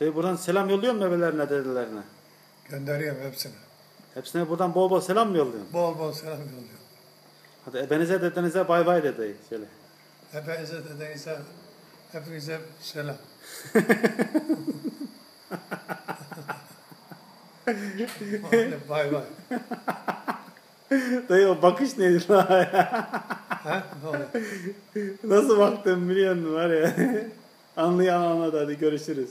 Dayı buradan selam yolluyor mu bebelerine dedelerine? Gönderiyorum hepsine. Hepsine buradan bol bol selam mı yolluyorsun? Bol bol selam yolluyorum. Hadi ebenize dedenize bay bay de dayı şöyle. Hepinize dedenize, hepinize selam. Bay bay. Dayı o bakış neydi lan ya? Ha? Nasıl baktın biliyor musun var ya? Anlayan anladı hadi görüşürüz.